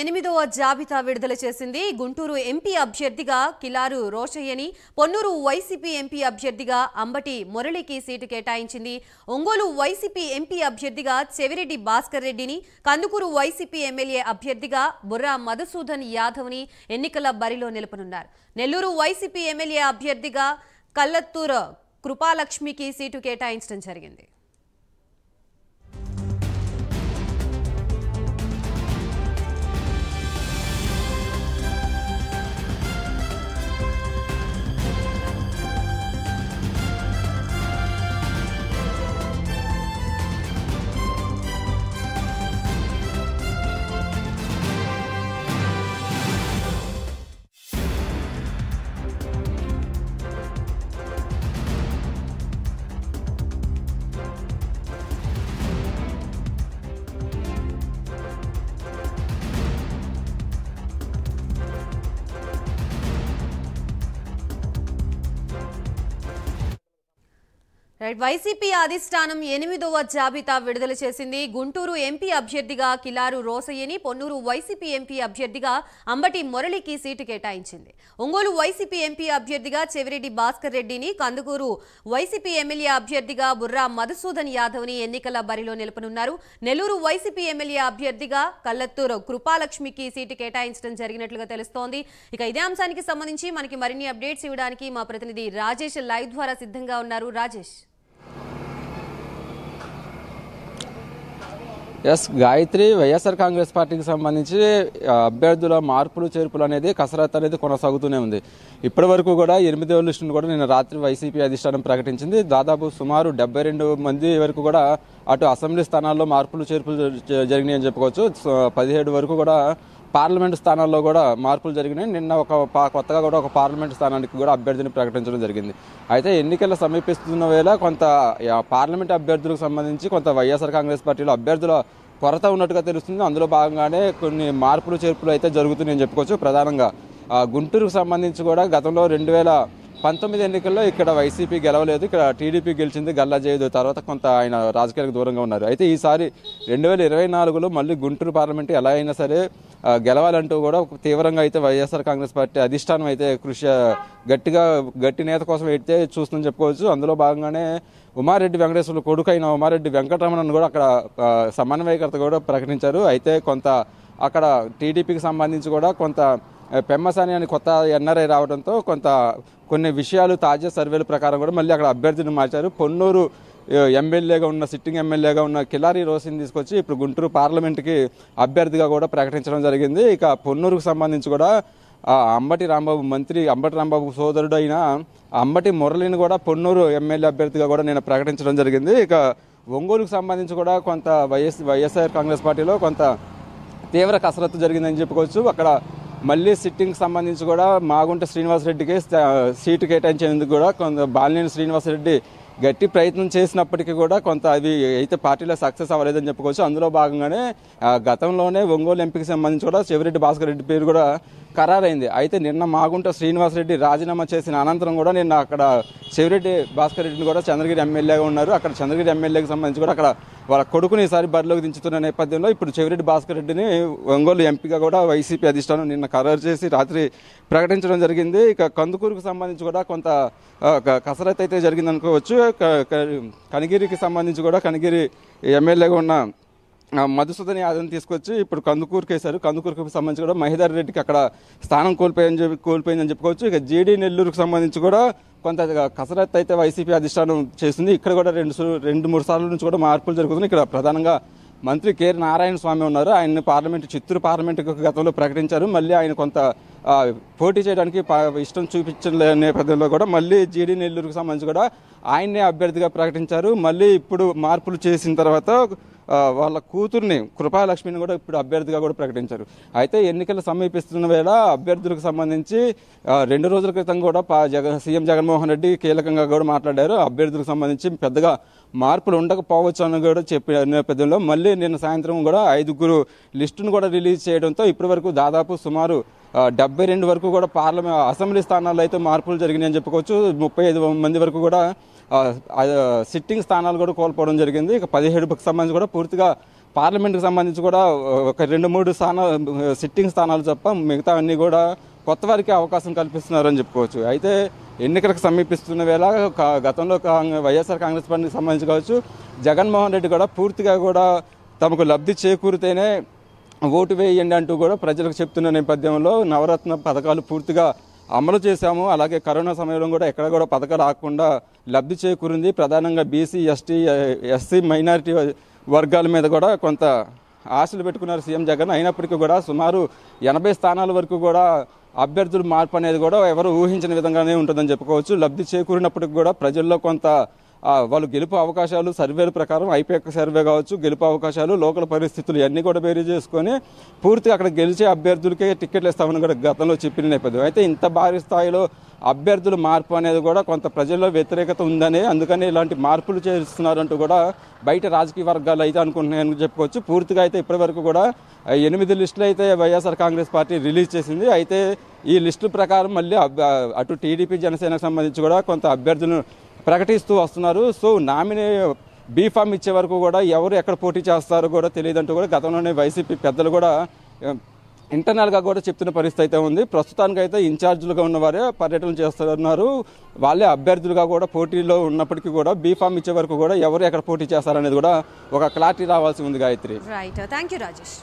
ఎనిమిదవ జాబితా విడుదల చేసింది గుంటూరు ఎంపీ అభ్యర్థిగా కిలారు రోషయ్యని పొన్నూరు వైసీపీ ఎంపీ అభ్యర్థిగా అంబటి మురళికి సీటు కేటాయించింది. ఒంగోలు వైసీపీ ఎంపీ అభ్యర్థిగా చెవిరెడ్డి భాస్కర్ రెడ్డిని కందుకూరు వైసీపీ ఎమ్మెల్యే అభ్యర్థిగా బుర్రా మధుసూదన్ యాదవ్ని ఎన్నికల బరిలో నిలుపనున్నారు. నెల్లూరు వైసీపీ ఎమ్మెల్యే అభ్యర్థిగా కల్లత్తూరు కృపాలక్ష్మికి సీటు కేటాయించడం జరిగింది. వైసీపీ అధిష్టానం ఎనిమిదవ జాబితా విడుదల చేసింది. గుంటూరు ఎంపీ అభ్యర్థిగా కిలారు రోసయ్యని పొన్నూరు వైసీపీ ఎంపీ అభ్యర్థిగా అంబటి మురళికి సీటు కేటాయించింది. ఒంగోలు వైసీపీ ఎంపీ అభ్యర్థిగా చెవిరెడ్డి భాస్కర్ రెడ్డిని కందుకూరు వైసీపీ ఎమ్మెల్యే అభ్యర్థిగా బుర్రా మధుసూదన్ యాదవ్ని ఎన్నికల బరిలో నిలుపనున్నారు. నెల్లూరు వైసీపీ ఎమ్మెల్యే అభ్యర్థిగా కల్లత్తూరు కృపాలక్ష్మికి సీటు కేటాయించడం జరిగినట్లుగా తెలుస్తోంది. ఇక ఇదే అంశానికి సంబంధించి మనకి మరిన్ని అప్డేట్స్ ఇవ్వడానికి మా ప్రతినిధి రాజేష్ లైవ్ ద్వారా సిద్ధంగా ఉన్నారు. రాజేష్. ఎస్ గాయత్రి వైఎస్ఆర్ కాంగ్రెస్ పార్టీకి సంబంధించి అభ్యర్థుల మార్పులు చేర్పులు అనేది కసరత్తు అనేది కొనసాగుతూనే ఉంది. ఇప్పటి వరకు కూడా ఎనిమిదవ లిస్టును కూడా నిన్న రాత్రి వైసీపీ అధిష్టానం ప్రకటించింది. దాదాపు సుమారు డెబ్బై రెండు మంది వరకు కూడా అటు అసెంబ్లీ స్థానాల్లో మార్పులు చేర్పులు జ- జరిగినాయి అని చెప్పుకోవచ్చు. సో, పదిహేడు వరకు కూడా పార్లమెంట్ స్థానాల్లో కూడా మార్పులు జరిగినాయి. నిన్న ఒక కొత్తగా కూడా ఒక పార్లమెంట్ స్థానానికి కూడా అభ్యర్థిని ప్రకటించడం జరిగింది. అయితే ఎన్నికలు సమీపిస్తున్న వేళ కొంత పార్లమెంట్ అభ్యర్థులకు సంబంధించి కొంత వైఎస్ఆర్ కాంగ్రెస్ పార్టీలో అభ్యర్థుల కొరత ఉన్నట్టుగా తెలుస్తుంది. అందులో భాగంగానే కొన్ని మార్పులు చేర్పులు అయితే జరుగుతున్నాయని చెప్పుకోవచ్చు. ప్రధానంగా గుంటూరుకు సంబంధించి కూడా గతంలో రెండు వేల పంతొమ్మిది ఎన్నికల్లో ఇక్కడ వైసీపీ గెలవలేదు. ఇక్కడ టీడీపీ గెలిచింది గల్లా జయదు తర్వాత కొంత ఆయన రాజకీయాలకు దూరంగా ఉన్నారు. అయితే ఈసారి రెండు వేల ఇరవై నాలుగులో మళ్ళీ గుంటూరు పార్లమెంట్ ఎలా అయినా సరే గెలవాలంటూ కూడా ఒక తీవ్రంగా అయితే వైఎస్ఆర్ కాంగ్రెస్ పార్టీ అధిష్టానం అయితే కృషి గట్టిగా గట్టి నేత కోసం అయితే చూస్తుందని చెప్పుకోవచ్చు. అందులో భాగంగానే ఉమారెడ్డి వెంకటేశ్వర కొడుకు అయిన ఉమారెడ్డి వెంకటరమణను కూడా అక్కడ సమన్వయకర్త కూడా ప్రకటించారు. అయితే కొంత అక్కడ టీడీపీకి సంబంధించి కూడా కొంత పెమ్మసాని అని కొత్త ఎన్ఆర్ఐ రావడంతో కొంత కొన్ని విషయాలు తాజా సర్వేల ప్రకారం కూడా మళ్ళీ అక్కడ అభ్యర్థిని మార్చారు. పొన్నూరు ఎమ్మెల్యేగా ఉన్న సిట్టింగ్ ఎమ్మెల్యేగా ఉన్న కిలారి రోసిని తీసుకొచ్చి ఇప్పుడు గుంటూరు పార్లమెంట్కి అభ్యర్థిగా కూడా ప్రకటించడం జరిగింది. ఇక పొన్నూరుకు సంబంధించి కూడా అంబటి రాంబాబు మంత్రి అంబటి రాంబాబు సోదరుడు అయిన అంబటి మురళిని కూడా పొన్నూరు ఎమ్మెల్యే అభ్యర్థిగా కూడా నేను ప్రకటించడం జరిగింది. ఇక ఒంగోలుకు సంబంధించి కూడా కొంత వైఎస్ వైఎస్ఆర్ కాంగ్రెస్ పార్టీలో కొంత తీవ్ర కసరత్తు జరిగిందని చెప్పుకోవచ్చు. అక్కడ మళ్ళీ సిట్టింగ్ సంబంధించి కూడా మాగుంట శ్రీనివాసరెడ్డికి సీటు కేటాయించేందుకు కూడా కొంత బాలినేని శ్రీనివాసరెడ్డి గట్టి ప్రయత్నం చేసినప్పటికీ కూడా కొంత అవి అయితే పార్టీలో సక్సెస్ అవ్వలేదని చెప్పుకోవచ్చు అందులో భాగంగానే గతంలోనే ఒంగోలు ఎంపీకి సంబంధించి కూడా శివరెడ్డి భాస్కర్ రెడ్డి పేరు కూడా ఖరారైంది. అయితే నిన్న మాగుంట శ్రీనివాసరెడ్డి రాజీనామా చేసిన అనంతరం కూడా నిన్న అక్కడ శివరెడ్డి భాస్కర్ రెడ్డిని కూడా చంద్రగిరి ఎమ్మెల్యేగా ఉన్నారు. అక్కడ చంద్రగిరి ఎమ్మెల్యేకి సంబంధించి కూడా అక్కడ వాళ్ళ కొడుకుని ఈసారి బరిలోకి దించుతున్న నేపథ్యంలో ఇప్పుడు చెవిరెడ్డి భాస్కర్ రెడ్డిని ఒంగోలు ఎంపీగా కూడా వైసీపీ అధిష్టానం నిన్న ఖరారు చేసి రాత్రి ప్రకటించడం జరిగింది. ఇక కందుకూరుకు సంబంధించి కూడా కొంత కసరత్తు అయితే జరిగింది అనుకోవచ్చు కనిగిరికి సంబంధించి కూడా కనిగిరి ఎమ్మెల్యేగా ఉన్న మధుసూదన్ యాదవ్ని తీసుకొచ్చి ఇప్పుడు కందుకూరుకి వేశారు కందుకూరుకి సంబంధించి కూడా మహిదర్ రెడ్డికి అక్కడ స్థానం కోల్పోయని చెప్పి కోల్పోయిందని చెప్పుకోవచ్చు. ఇక జీడీ నెల్లూరుకు సంబంధించి కూడా కొంత కసరత్తు అయితే వైసీపీ అధిష్టానం చేసింది ఇక్కడ కూడా రెండు రెండు మూడు సార్ల నుంచి కూడా మార్పులు జరుగుతున్నాయి. ఇక్కడ ప్రధానంగా మంత్రి కేర్ నారాయణ స్వామి ఉన్నారు. ఆయన పార్లమెంటు చిత్తూరు పార్లమెంటుకు గతంలో ప్రకటించారు. మళ్ళీ ఆయన కొంత పోటీ చేయడానికి పా- ఇష్టం చూపించిన నేపథ్యంలో కూడా మళ్ళీ జీడీ నెల్లూరుకు సంబంధించి కూడా ఆయన్నే అభ్యర్థిగా ప్రకటించారు. మళ్ళీ ఇప్పుడు మార్పులు చేసిన తర్వాత వాళ్ళ కూతుర్ని కృపాలక్ష్మిని కూడా ఇప్పుడు అభ్యర్థిగా కూడా ప్రకటించారు. అయితే ఎన్నికలు సమీపిస్తున్న వేళ అభ్యర్థులకు సంబంధించి రెండు రోజుల క్రితం కూడా జగన్ సీఎం జగన్మోహన్ రెడ్డి కీలకంగా కూడా మాట్లాడారు. అభ్యర్థులకు సంబంధించి పెద్దగా మార్పులు ఉండకపోవచ్చు అని కూడా చెప్పిన నేపథ్యంలో మళ్ళీ నిన్న సాయంత్రం కూడా ఐదుగురు లిస్టును కూడా రిలీజ్ చేయడంతో ఇప్పటి వరకు దాదాపు సుమారు డెబ్బై రెండు వరకు కూడా పార్లమెంట్ అసెంబ్లీ స్థానాల్లో అయితే మార్పులు జరిగినాయని చెప్పుకోవచ్చు. ముప్పై ఐదు మంది వరకు కూడా సిట్టింగ్ స్థానాలు కూడా కోల్పోవడం జరిగింది. ఇక పదిహేడుకు సంబంధించి కూడా పూర్తిగా పార్లమెంట్కి సంబంధించి కూడా ఒక రెండు మూడు స్థానాలు సిట్టింగ్ స్థానాలు తప్ప మిగతా అన్నీ కూడా కొత్త వారికి అవకాశం కల్పిస్తున్నారని చెప్పుకోవచ్చు. అయితే ఎన్నికలకు సమీపిస్తున్న వేళ గతంలో వైఎస్ఆర్ కాంగ్రెస్ పార్టీకి సంబంధించి కావచ్చు జగన్మోహన్ రెడ్డి కూడా పూర్తిగా కూడా తమకు లబ్ధి చేకూరితేనే ఓటు వేయండి అంటూ కూడా ప్రజలకు చెప్తున్న నేపథ్యంలో నవరత్న పథకాలు పూర్తిగా అమలు చేశాము. అలాగే కరోనా సమయంలో కూడా ఎక్కడ కూడా పథకాలు రాకుండా లబ్ధి చేకూరింది. ప్రధానంగా బీసీ ఎస్టీ ఎస్సీ మైనారిటీ వర్గాల మీద కూడా కొంత ఆశలు పెట్టుకున్నారు సీఎం జగన్. అయినప్పటికీ కూడా సుమారు ఎనభై స్థానాల వరకు కూడా అభ్యర్థుల మార్పు అనేది కూడా ఎవరు ఊహించిన విధంగానే ఉంటుందని చెప్పుకోవచ్చు. లబ్ధి చేకూరినప్పటికి కూడా ప్రజల్లో కొంత వాళ్ళు గెలుపు అవకాశాలు సర్వేల ప్రకారం ఐపీఎక్ సర్వే కావచ్చు గెలుపు అవకాశాలు లోకల్ పరిస్థితులు ఇవన్నీ కూడా బేరీ చేసుకొని పూర్తిగా అక్కడ గెలిచే అభ్యర్థులకే టికెట్లు ఇస్తామని కూడా గతంలో చెప్పిన నేపథ్యం. అయితే ఇంత భారీ స్థాయిలో అభ్యర్థుల మార్పు అనేది కూడా కొంత ప్రజల్లో వ్యతిరేకత ఉందని అందుకని ఇలాంటి మార్పులు చేస్తున్నారంటూ కూడా బయట రాజకీయ వర్గాలు అయితే అనుకుంటున్నాయని చెప్పుకోవచ్చు. పూర్తిగా అయితే ఇప్పటివరకు కూడా ఎనిమిది లిస్టులు అయితే వైఎస్ఆర్ కాంగ్రెస్ పార్టీ రిలీజ్ చేసింది. అయితే ఈ లిస్టు ప్రకారం మళ్ళీ అటు టీడీపీ జనసేనకు సంబంధించి కూడా కొంత అభ్యర్థులను ప్రకటిస్తూ వస్తున్నారు. సో నామినే బీఫామ్ ఇచ్చే వరకు కూడా ఎవరు ఎక్కడ పోటీ చేస్తారో కూడా తెలియదంటూ కూడా గతంలోనే వైసీపీ పెద్దలు కూడా ఇంటర్నల్గా కూడా చెప్తున్న పరిస్థితి అయితే ఉంది. ప్రస్తుతానికి అయితే ఇన్ఛార్జీలుగా ఉన్నవారే పర్యటన చేస్తున్నారు. వాళ్ళే అభ్యర్థులుగా కూడా పోటీలో ఉన్నప్పటికీ కూడా బీఫామ్ ఇచ్చే వరకు కూడా ఎవరు ఎక్కడ పోటీ చేస్తారనేది కూడా ఒక క్లారిటీ రావాల్సి ఉంది Gayatri. Right thank you Rajesh